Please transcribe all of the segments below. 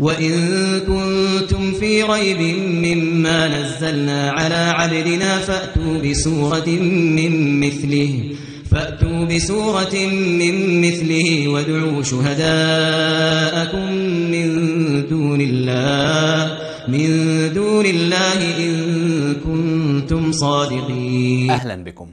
وَإِن كُنتُمْ فِي رَيْبٍ مِّمَّا نَزَّلْنَا عَلَىٰ عَبْدِنَا فَأْتُوا بِسُورَةٍ مِّن مِّثْلِهِ فَأْتُوا بِسُورَةٍ مِّن مِّثْلِهِ وَادْعُوا شُهَدَاءَكُم مِّن دُونِ اللَّهِ مِن دُونِ اللَّهِ إِن كُنتُمْ صَادِقِينَ. أهلا بكم.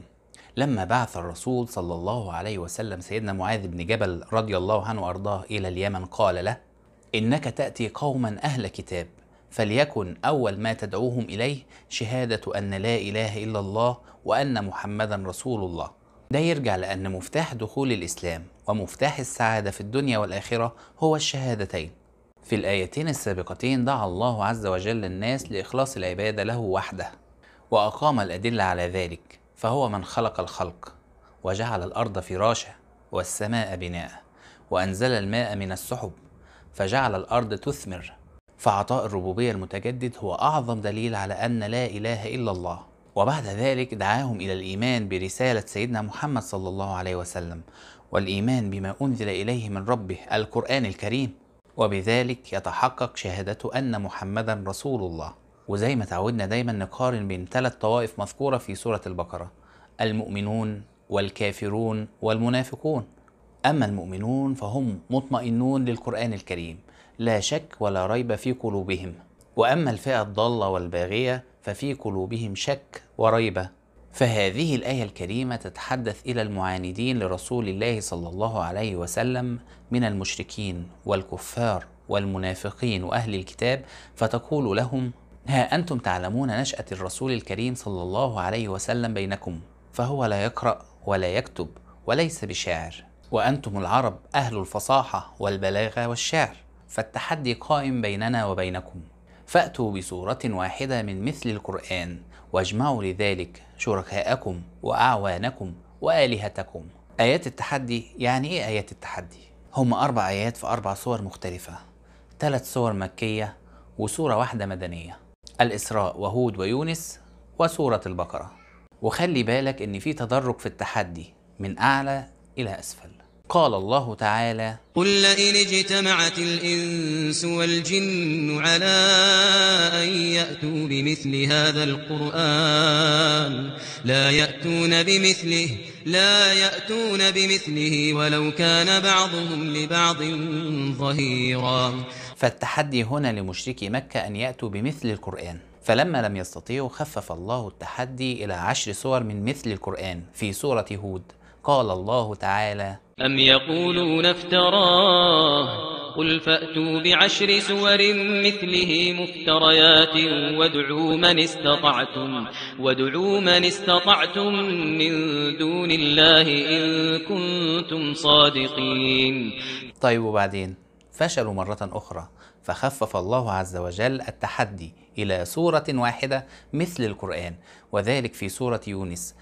لما بعث الرسول صلى الله عليه وسلم سيدنا معاذ بن جبل رضي الله عنه وأرضاه إلى اليمن قال له إنك تأتي قوما أهل كتاب فليكن أول ما تدعوهم إليه شهادة أن لا إله إلا الله وأن محمدا رسول الله. ده يرجع لأن مفتاح دخول الإسلام ومفتاح السعادة في الدنيا والآخرة هو الشهادتين. في الآيتين السابقتين دعا الله عز وجل الناس لإخلاص العبادة له وحده وأقام الأدلة على ذلك فهو من خلق الخلق وجعل الأرض فراشا والسماء بناء وأنزل الماء من السحب فجعل الأرض تثمر. فعطاء الربوبية المتجدد هو أعظم دليل على أن لا إله إلا الله. وبعد ذلك دعاهم إلى الإيمان برسالة سيدنا محمد صلى الله عليه وسلم والإيمان بما أنزل إليه من ربه القرآن الكريم. وبذلك يتحقق شهادة أن محمدا رسول الله. وزي ما تعودنا دايما نقارن بين ثلاث طوائف مذكورة في سورة البقرة المؤمنون والكافرون والمنافقون. أما المؤمنون فهم مطمئنون للقرآن الكريم لا شك ولا ريب في قلوبهم. وأما الفئة الضالة والباغية ففي قلوبهم شك وريبة فهذه الآية الكريمة تتحدث إلى المعاندين لرسول الله صلى الله عليه وسلم من المشركين والكفار والمنافقين وأهل الكتاب فتقول لهم ها أنتم تعلمون نشأة الرسول الكريم صلى الله عليه وسلم بينكم فهو لا يقرأ ولا يكتب وليس بشاعر. وأنتم العرب أهل الفصاحة والبلاغة والشعر فالتحدي قائم بيننا وبينكم. فأتوا بسورة واحدة من مثل القرآن واجمعوا لذلك شركاءكم وأعوانكم وآلهتكم. آيات التحدي يعني إيه آيات التحدي؟ هم أربع آيات في أربع صور مختلفة. ثلاث صور مكية وسورة واحدة مدنية. الإسراء وهود ويونس وسورة البقرة. وخلي بالك إن في تدرج في التحدي من أعلى إلى أسفل. قال الله تعالى قل لئن اجتمعت الإنس والجن على أن يأتوا بمثل هذا القرآن لا يأتون بمثله لا يأتون بمثله ولو كان بعضهم لبعض ظهيرا. فالتحدي هنا لمشركي مكة أن يأتوا بمثل القرآن. فلما لم يستطيعوا خفف الله التحدي إلى عشر صور من مثل القرآن في سورة هود. قال الله تعالى أم يقولون افتراه قل فأتوا بعشر سور مثله مفتريات وادعوا من استطعتم وادعوا من استطعتم من دون الله إن كنتم صادقين. طيب وبعدين؟ فشلوا مرة أخرى فخفف الله عز وجل التحدي إلى سورة واحدة مثل القرآن وذلك في سورة يونس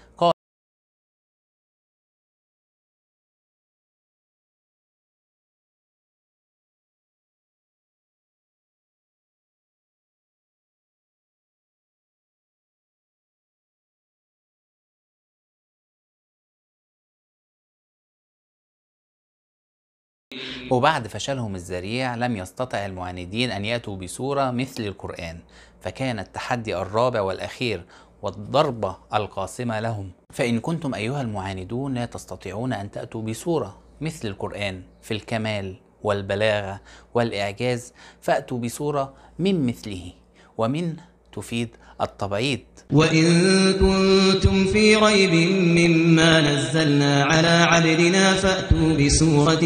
وبعد فشلهم الذريع لم يستطع المعاندين أن يأتوا بسورة مثل القرآن فكان التحدي الرابع والأخير والضربة القاسمة لهم. فإن كنتم أيها المعاندون لا تستطيعون أن تأتوا بسورة مثل القرآن في الكمال والبلاغة والإعجاز فأتوا بسورة من مثله ومن تفيد التبعيض وإن كنتم في ريب مما نزلنا على عبدنا فأتوا بسورة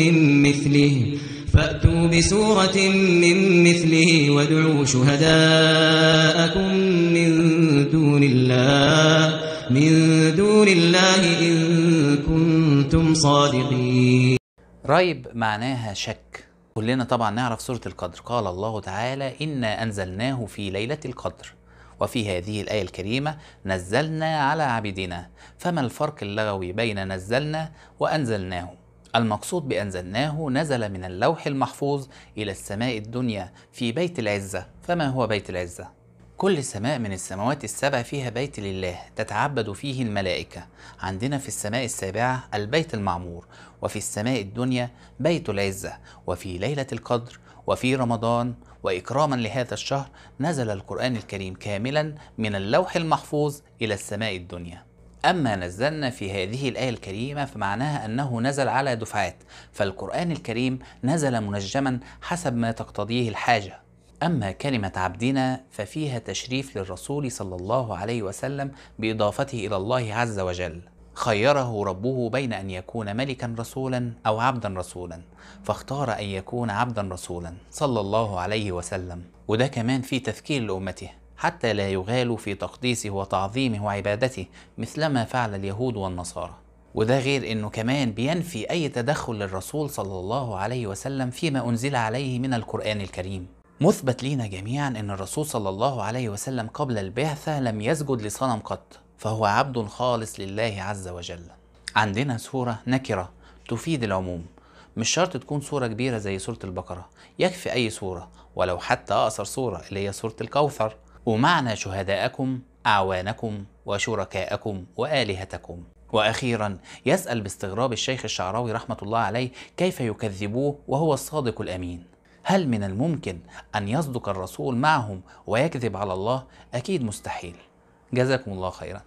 من مثله فأتوا بسورة من مثله وادعوا شهداءكم من دون الله من دون الله إن كنتم صادقين. ريب معناها شك. كلنا طبعا نعرف سورة القدر. قال الله تعالى إنا أنزلناه في ليلة القدر. وفي هذه الآية الكريمة نزلنا على عبدنا. فما الفرق اللغوي بين نزلنا وأنزلناه؟ المقصود بأنزلناه نزل من اللوح المحفوظ إلى السماء الدنيا في بيت العزة. فما هو بيت العزة؟ كل سماء من السماوات السبع فيها بيت لله تتعبد فيه الملائكة. عندنا في السماء السابعة البيت المعمور وفي السماء الدنيا بيت العزة وفي ليلة القدر وفي رمضان. وإكراما لهذا الشهر نزل القرآن الكريم كاملا من اللوح المحفوظ إلى السماء الدنيا. أما نزلنا في هذه الآية الكريمة فمعناها أنه نزل على دفعات فالقرآن الكريم نزل منجما حسب ما تقتضيه الحاجة. أما كلمة عبدنا ففيها تشريف للرسول صلى الله عليه وسلم بإضافته إلى الله عز وجل. خيره ربه بين أن يكون ملكا رسولا أو عبدا رسولا فاختار أن يكون عبدا رسولا صلى الله عليه وسلم. وده كمان في تذكير لأمته حتى لا يغالوا في تقديسه وتعظيمه وعبادته مثلما فعل اليهود والنصارى. وده غير إنه كمان بينفي أي تدخل للرسول صلى الله عليه وسلم فيما أنزل عليه من القرآن الكريم. مثبت لينا جميعا إن الرسول صلى الله عليه وسلم قبل البعثة لم يسجد لصنم قط فهو عبد خالص لله عز وجل. عندنا سورة نكرة تفيد العموم. مش شرط تكون سورة كبيرة زي سورة البقرة يكفي أي سورة ولو حتى أقصر سورة اللي هي سورة الكوثر. ومعنى شهداءكم أعوانكم وشركاءكم وآلهتكم. وأخيرا يسأل باستغراب الشيخ الشعراوي رحمة الله عليه كيف يكذبوه وهو الصادق الأمين. هل من الممكن أن يصدق الرسول معهم ويكذب على الله؟ أكيد مستحيل جزاكم الله خيرا